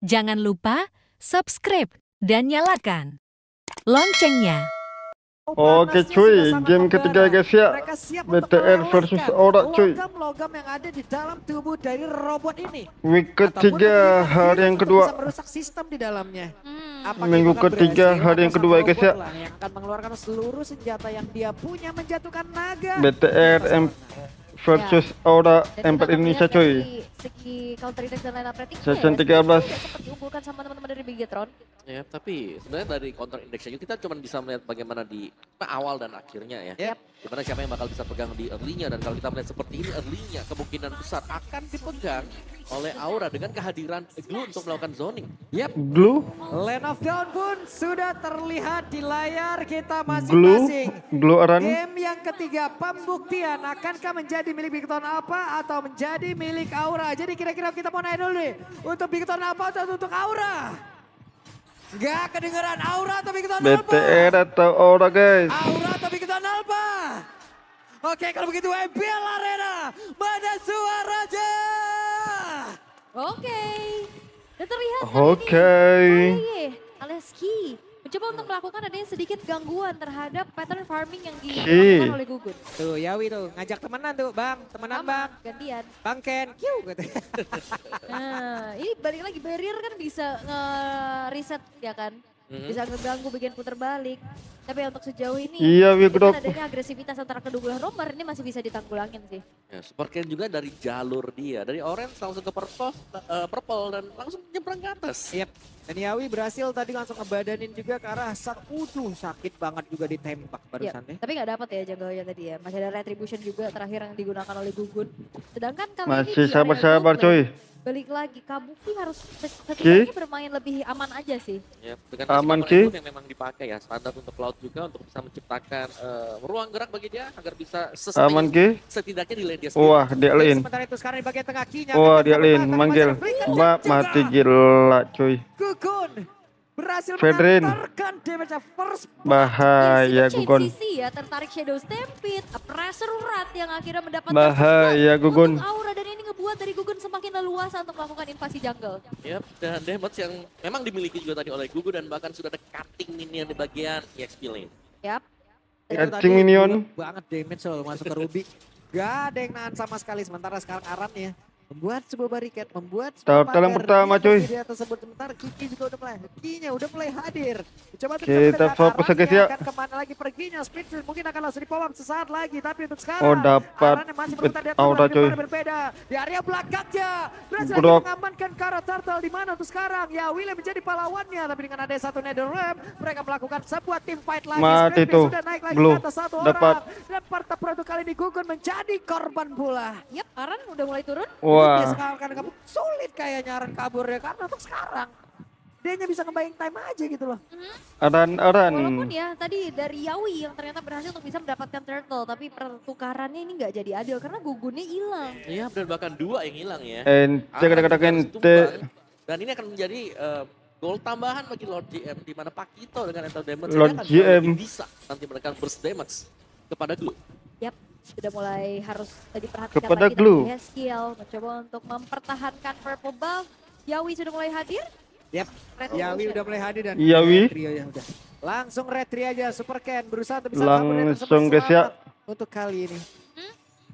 Jangan lupa subscribe dan nyalakan loncengnya. Oke cuy, game ketiga guys ya. BTR versus Aura cuy. Logam-logam yang ada di dalam tubuh dari robot ini. Week ketiga hari yang bisa kedua. merusak sistem di dalamnya. Apakah Minggu ketiga hari yang kedua, sang guys, ya. Yang akan mengeluarkan seluruh senjata yang dia punya menjatuhkan naga. BTR M versus Aura Dan M4 kita akan Indonesia lihat cuy. Segi counter index dan line up rating Season ya, 13. sempat diunggulkan sama teman-teman dari Bigetron. Ya, tapi sebenarnya dari counter indexnya kita cuma bisa melihat bagaimana di awal dan akhirnya ya. Yep. Di mana siapa yang bakal bisa pegang di early-nya dan kalau kita melihat seperti ini early-nya kemungkinan besar akan dipegang oleh Aura dengan kehadiran Glue untuk melakukan zoning. Yep. Glue, Land of Dawn pun sudah terlihat di layar kita Glue, masing-masing. Glue Aran. Game yang ketiga, pembuktian akankah menjadi milik Bigton Alpha atau menjadi milik Aura. Jadi kira-kira kita mau nanya dulu nih, untuk Bigton Alpha atau untuk Aura? Gak kedengeran Aura atau Bigton Alpha? BTR atau Aura guys. Aura atau Bigton Alpha? Oke kalau begitu MPL Arena, mana suaranya? Oke. Dan terlihat Oke. kali ini Aye alias Ki mencoba untuk melakukan adanya sedikit gangguan terhadap pattern farming yang dilakukan oleh Gugun. Tuh Yawi tuh ngajak temenan tuh bang, temenan Sama, bang. gantian. Bang Ken, kiu gitu. Nah, ini balik lagi barrier kan bisa nge-reset ya kan? Mhm. Bisa ngeganggu bagian putar balik. Tapi untuk sejauh ini Iya, dengan Dok. adanya agresivitas antara kedua romer ini masih bisa ditanggulangin sih. Ya, super Ken juga dari jalur dia, dari orange langsung ke purple, eh, purple dan langsung nyebrang ke atas. Yep. Dan Yawi berhasil tadi langsung ngebadanin juga ke arah. Uduh sakit banget juga ditembak Iya, barusan ya. tapi nggak dapat ya janggalnya tadi ya. Masih ada retribution juga terakhir yang digunakan oleh Gugun. Sedangkan kali ini Masih di sabar-sabar. Goblin, Balik lagi, Kabuki harus setidaknya bermain lebih aman aja sih. Ya, dengan Aman, Ki. yang memang dipakai ya, standar untuk cloud juga untuk bisa menciptakan eh, ruang gerak bagi dia agar bisa sustain Aman Ki. setidaknya di lane dia sendiri. Wah, dia lane. Sementara itu sekarang di bagian tengah kinya. Wah, dia lane, manggil. Mbak mati gila cuy. Gugun berhasil Fedrin. mengantarkan damage first Bahaya Gugun. ya, tertarik Shadow Stampede, a pressure rat yang akhirnya mendapatkan Bahaya, support Gugun. Aura dan ini ngebuat dari Gugun semakin leluasa untuk melakukan invasi jungle. Yap, dan damage yang memang dimiliki juga tadi oleh Gugu dan bahkan sudah ada cutting minion di bagian EXP lane. Itu Cutting minion. banget damage loh masuk ke Ruby. Gak ada yang nahan sama sekali. Sementara sekarang Aran ya membuat sebuah bariket, membuat sebuah pagar pertama, di cuy. area tersebut. Sementara Kiki juga udah mulai, Kikinya udah mulai hadir. Coba Kita fokus guys, yang ya. Akan ke mana lagi perginya? Speedfield mungkin akan langsung dipawang sesaat lagi. Tapi untuk sekarang, Oh, dapat masih berputar atas Aura, cuy. mana berbeda. Di area belakangnya, berhasil mengamankan Kara Turtle di mana untuk sekarang. Ya, William menjadi pahlawannya. Tapi dengan ada satu Nether Realm, mereka melakukan sebuah team fight lagi. Mati Speedfield tuh. Sudah naik lagi Blue. ke atas satu Dapat. orang. Dan partai produk kali ini Gugun menjadi korban pula. Yap, Aran udah mulai turun. Dia Wah, sekarang kan kabur. Sulit kayaknya Aran kabur ya. Karena untuk sekarang. Dia hanya bisa ngebayang time aja gitu loh. Aran Aran. Walaupun ya tadi dari Yawi yang ternyata berhasil untuk bisa mendapatkan turtle, tapi pertukarannya ini nggak jadi adil karena gugunnya hilang. Iya, dan bahkan dua yang hilang ya. Ente Akan kata-kata juga harus ente. tumbang. Dan ini akan menjadi eh, gol tambahan bagi Lord GM di mana Pakito dengan Enter Damage Lord akan GM. bisa nanti mereka burst damage kepada Glue. Sudah mulai harus diperhatikan Kepada lagi Glue. skill mencoba untuk mempertahankan purple buff. Yawi sudah mulai hadir. Yap. Red Yawi Ocean. udah mulai hadir dan Yawi. Trio ya udah. Langsung retri aja Super Ken berusaha untuk bisa Langsung guys ya. Untuk kali ini.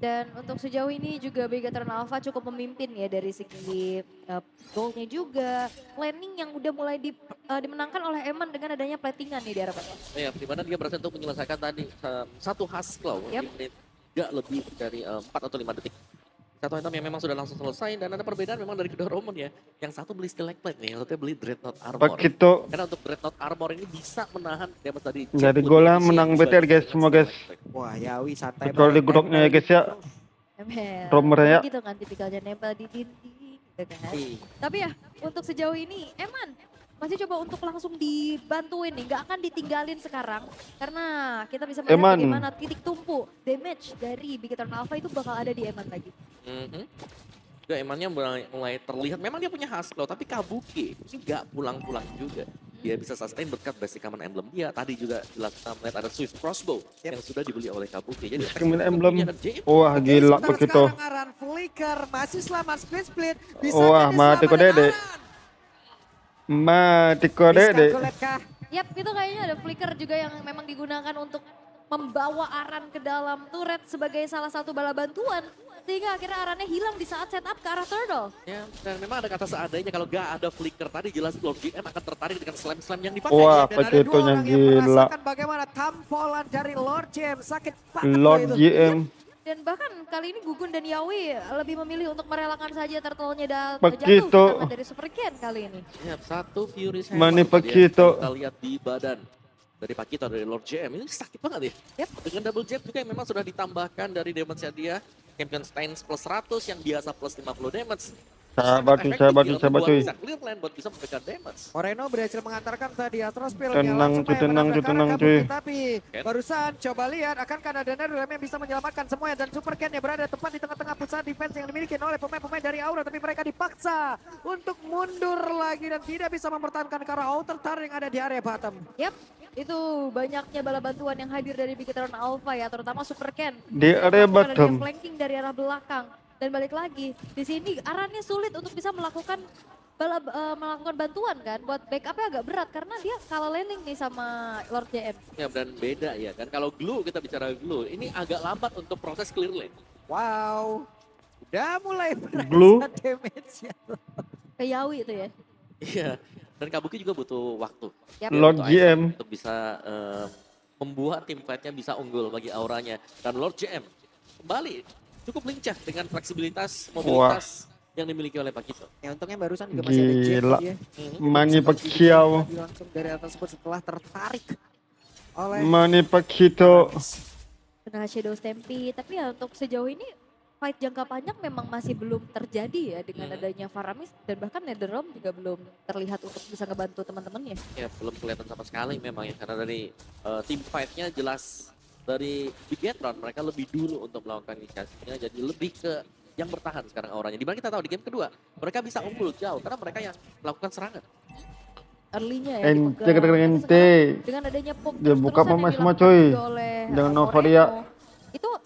Dan untuk sejauh ini juga Begatron Alpha cukup memimpin ya dari segi uh, goalnya juga. Planning yang udah mulai di- uh, dimenangkan oleh Eman dengan adanya platingan nih di harapan. Ya, di mana dia berhasil untuk menyelesaikan tadi eh, satu di menit gak lebih dari eh, 4 atau 5 detik. Satu item yang memang sudah langsung selesai dan ada perbedaan memang dari kedua Roman ya. Yang satu beli Stalak Plate nih, yang satunya beli Dreadnought Armor. Pakito Karena untuk Dreadnought Armor ini bisa menahan damage tadi. Nggak ada gol lah, menang BTR guys, semua guys. Wah Yawi santai Kecuali banget. groknya ya, guys, ya. Romer ya. Gitu kan tipikalnya nempel di dinding gitu kan. Iya. Tapi ya untuk sejauh ini Eman masih coba untuk langsung dibantuin nih, nggak akan ditinggalin sekarang karena kita bisa melihat Eman. bagaimana titik tumpu damage dari Bigetron Alpha itu bakal ada di Eman lagi. Mhm. Juga emannya mulai, mulai terlihat, memang dia punya husklaw, tapi Kabuki ini gak pulang-pulang juga. Dia bisa sustain berkat basic common emblem dia. Tadi juga jelas kita melihat ada Swift Crossbow Yep. yang sudah dibeli oleh Kabuki. Jadi Basic common emblem. Wah gila begitu. sekarang Aran flicker masih selamat split split. Bisa Wah, mati kok Dede. Aran. Mati kode deh. Yap, itu kayaknya ada flicker juga yang memang digunakan untuk membawa Aran ke dalam turret sebagai salah satu bala bantuan. Sehingga akhirnya Arannya hilang di saat setup ke arah turtle. Ya, dan memang ada kata seadanya kalau gak ada flicker tadi jelas Lord GM akan tertarik dengan slam-slam yang dipakai. Wah, Dan ada dua orang yang gila. merasakan bagaimana tampolan dari Lord James. Sakit banget Lord itu. GM. Dan bahkan kali ini Gugun dan Yawi lebih memilih untuk merelakan saja turtle-nya da- Begitu. jatuh dari Super Ken kali ini. Ya, satu Fury Mani Hammer ya, Pakito. Kita lihat di badan dari Pakito dari Lord JM ini sakit banget ya. Yep. Dengan double jab juga yang memang sudah ditambahkan dari damage-nya dia. Champion Steins plus 100 yang biasa plus 50 damage. Sabar cuy, sabar cuy, sabar cuy. Bisa clear lane buat bisa memberikan damage. Moreno berhasil mengantarkan tadi Astrospil Tenang, cuy, tenang, cuy, tenang, cuy. Tapi barusan coba lihat akan ada Netherrealm yang bisa menyelamatkan semuanya dan Super Ken yang berada tepat di tengah-tengah pusat defense yang dimiliki oleh pemain-pemain dari Aura tapi mereka dipaksa untuk mundur lagi dan tidak bisa mempertahankan karena outer tar yang ada di area bottom. Yap, itu banyaknya bala bantuan yang hadir dari Bigetron Alpha ya, terutama Super Ken. Di area bottom. flanking dari arah belakang. Dan balik lagi, di sini arannya sulit untuk bisa melakukan bala, eh, melakukan bantuan kan. Buat backupnya agak berat karena dia kalah laning nih sama Lord JM. Ya, dan beda ya kan. Kalau glue, kita bicara glue, ini agak lambat untuk proses clear lane. Wow. Udah mulai Blue. merasa damage ya. Ke Yawi itu ya. Iya, dan Kabuki juga butuh waktu. Ya, Lord butuh GM. Untuk bisa eh, membuat tim fight-nya bisa unggul bagi auranya. Dan Lord GM kembali cukup lincah dengan fleksibilitas, mobilitas yang dimiliki oleh Pakito. Ya untungnya barusan juga masih ada Gila. ya. Mani Pacquiao. Langsung dari atas tersebut setelah tertarik oleh Mani Pakito. Kena Shadow Stampede. Tapi ya untuk sejauh ini fight jangka panjang memang masih belum terjadi ya dengan Hmm. adanya Faramis dan bahkan Netherrealm juga belum terlihat untuk bisa ngebantu teman-temannya. Ya belum kelihatan sama sekali memang ya karena dari eh, tim fight-nya jelas dari Bigetron mereka lebih dulu untuk melakukan inisiasinya jadi lebih ke yang bertahan sekarang auranya. Di mana kita tahu di game kedua mereka bisa unggul jauh karena mereka yang melakukan serangan. Early-nya ya Ente Dengan adanya poke Dia buka yang semua, dilakukan cuy. uh, Novaria.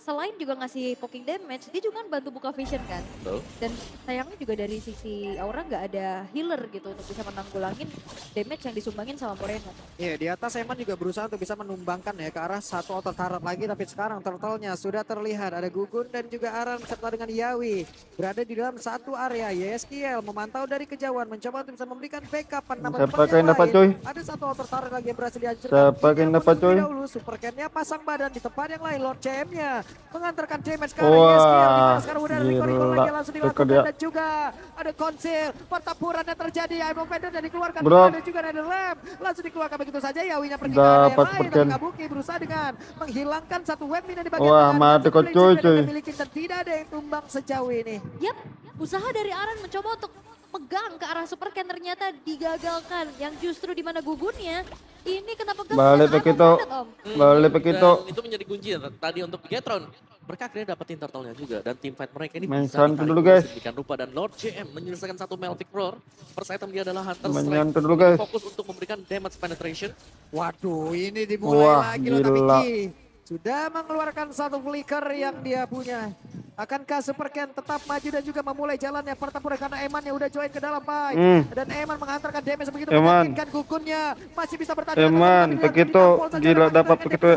Selain juga ngasih poking damage, dia juga kan bantu buka vision kan. Betul. Dan sayangnya juga dari sisi Aura nggak ada healer gitu untuk bisa menanggulangin damage yang disumbangin sama Moreno. Iya di atas Eman juga berusaha untuk bisa menumbangkan ya ke arah satu otot tarat lagi tapi sekarang turtle-nya sudah terlihat ada Gugun dan juga Aran serta dengan Yawi berada di dalam satu area YSKL memantau dari kejauhan mencoba untuk bisa memberikan backup namun Siapa yang dapat, cuy? ada satu otot tarat lagi yang berhasil dihancurkan Siapa yang dapat, cuy? dahulu Super Ken-nya pasang badan di tempat yang lain Lord CM-nya mengantarkan damage ke arah Wah, mana sekarang udah gila. lagi langsung dilakukan dan juga ada konsil pertempuran yang terjadi Aimon Fender dan dikeluarkan. Bro. ada juga ada lem langsung dikeluarkan begitu saja. Yawinya pergi ke area lain. Kabuki berusaha dengan menghilangkan satu web mina di bagian Wah, mati kok, cuy, cuy. dan tidak ada yang tumbang sejauh ini. Yap, usaha dari Aran mencoba untuk pegang ke arah Super Ken ternyata digagalkan. Yang justru di mana gugunnya, ini kena pegang Balik Om. Hmm, Balik. Dan itu menjadi kunci ya, tadi untuk Bigetron. Mereka akhirnya dapetin turtle-nya juga dan tim fight mereka ini Main bisa dulu, guys. sedemikian rupa dan Lord JM menyelesaikan satu Melvic Roar. First item dia adalah Hunter Strike. dulu, guys. Fokus untuk memberikan damage penetration. waduh ini dimulai Wah, lagi loh tapi sudah mengeluarkan satu flicker yang dia punya akankah Super Ken tetap maju dan juga memulai jalannya pertempuran karena Eman yang udah join ke dalam fight Hmm. dan Eman menghantarkan damage begitu Eman. meyakinkan gugunnya masih bisa bertahan Eman, begitu gila dapat begitu.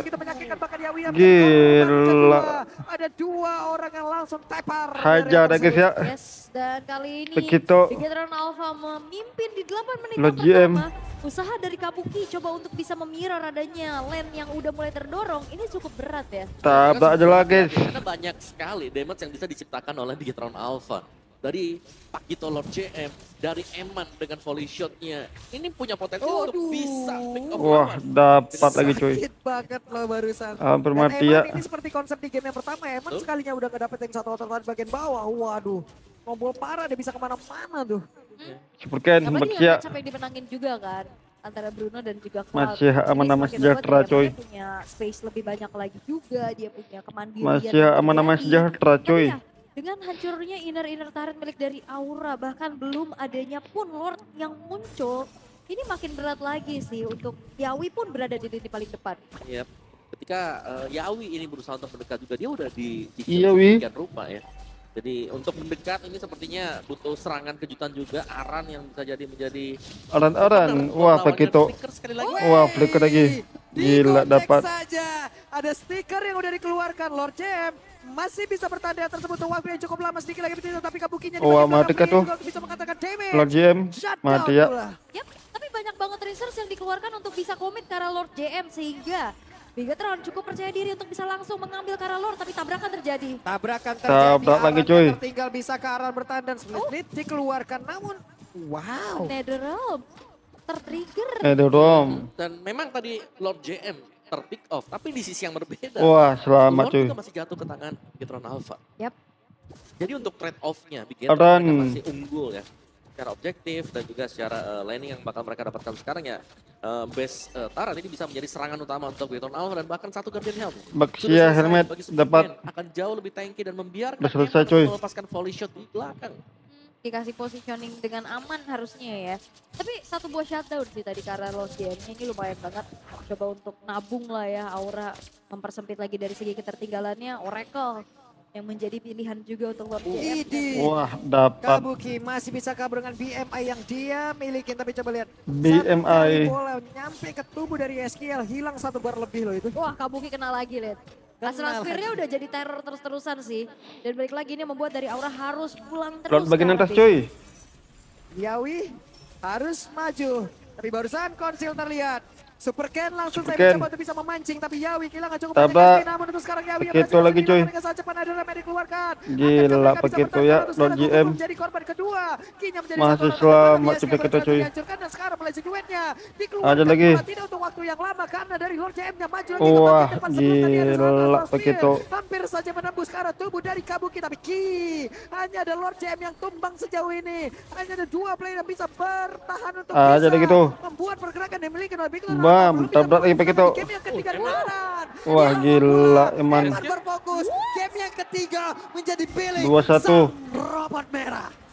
Gila. ada dua orang yang langsung tepar Hajar ya guys ya. Yes, dan kali ini Begitu. Bigetron Alpha memimpin di 8 menit Lord pertama. Usaha dari Kabuki coba untuk bisa memirror adanya lane yang udah mulai terdorong. Ini cukup berat ya. Tabak aja lah guys. Karena banyak sekali damage yang bisa diciptakan oleh Bigetron Alpha. Dari Pakito Lord JM, dari Eman dengan volley shotnya. Ini punya potensi untuk Aduh. bisa pick off Wah, dapat lagi cuy. Sakit banget loh barusan. Hampir Dan mati Eman ya. ini seperti konsep di game yang pertama, Eman Betul. sekalinya udah ngedapetin satu otot di bagian bawah. Waduh, combo parah dia bisa ke mana-mana tuh. Super Ken, Bakia. yang yang dimenangin juga kan antara Bruno dan juga Cloud. Masih aman-aman sejahtera, coy. Dia punya space lebih banyak lagi juga, dia punya kemandirian. Masih aman-aman sejahtera cuy. ya, dengan hancurnya inner-inner turret milik dari Aura, bahkan belum adanya pun Lord yang muncul, ini makin berat lagi sih untuk Yawi pun berada di titik paling depan. Yep. Ketika eh, Yawi ini berusaha untuk mendekat juga dia udah di di Iya, rupa ya. Jadi untuk mendekat ini sepertinya butuh serangan kejutan juga. Aran yang bisa jadi menjadi Aran-aran. Wah, begitu. Wah, flicker lagi. Gila dapat. saja. Ada stiker yang udah dikeluarkan Lord Jam. Masih bisa bertanda tertemukan untuk waktu yang cukup lama sedikit lagi begitu tapi kabukinya Wah, mati kah tuh? bisa mengatakan damage. Lord GM Shutdown mati ya. Yap, tapi banyak banget research yang dikeluarkan untuk bisa komit ke arah Lord JM sehingga Bigatron cukup percaya diri untuk bisa langsung mengambil ke arah Lord tapi tabrakan terjadi. Tabrakan terjadi. Tabrak lagi, cuy. yang Tertinggal bisa ke arah bertanda dan split lead dikeluarkan namun wow. Netherrealm tertrigger. Rom. Dan memang tadi Lord JM terpick off, tapi di sisi yang berbeda. Wah, selamat Lord cuy. juga masih jatuh ke tangan Bigetron Alpha. Yap. Jadi untuk trade off-nya mereka masih unggul ya. Secara objektif dan juga secara eh, laning yang bakal mereka dapatkan sekarang ya. eh, base eh, Tara ini bisa menjadi serangan utama untuk Bigetron Alpha dan bahkan satu Guardian Helm. Helmet bagi Superman. dapat akan jauh lebih tanky dan membiarkan selesai, untuk melepaskan volley shot di belakang. Hmm, dikasih positioning dengan aman harusnya ya. Tapi satu buah shutdown sih tadi karena JM ini lumayan banget. Coba untuk nabung lah ya aura mempersempit lagi dari segi ketertinggalannya Oracle yang menjadi pilihan juga untuk Lord JM. Idi. Wah, dapat Kabuki masih bisa kabur dengan BMI yang dia miliki tapi coba lihat BMI. bola nyampe ke tubuh dari SKL hilang satu bar lebih loh itu. Wah Kabuki kena lagi lihat. Kena Astral Spear-nya udah jadi teror terus-terusan sih. Dan balik lagi ini membuat dari Aura harus pulang terus. Lord bagian atas cuy. Yawi harus maju tapi barusan konsil terlihat. Super Ken langsung Super saya Ken. mencoba untuk bisa memancing tapi Yawi kehilangan cukup banyak namun untuk sekarang Yawi Begitu lagi, cuy. dengan saat cepat ada remedi dikeluarkan. Gila, begitu ya, Kuku GM. menjadi korban kedua. Kinya menjadi Masih selamat, Biasnya kita, dihancurkan dan sekarang mulai duetnya dikeluarkan Ada lagi. tidak untuk waktu yang lama karena dari Lord JM-nya maju lagi Wah, gila, begitu. Hampir saja menembus arah tubuh dari Kabuki tapi Ki hanya ada Lord JM yang tumbang sejauh ini. Hanya ada dua player yang bisa bertahan untuk bisa membuat pergerakan yang dimiliki oleh Victor. Bam, tabrak lagi membuat begitu. Game yang ketiga di Aran. Wah, Yang gila, pula, Eman. Eman berfokus. Game yang ketiga menjadi pilih 2-1. sang Robot Man.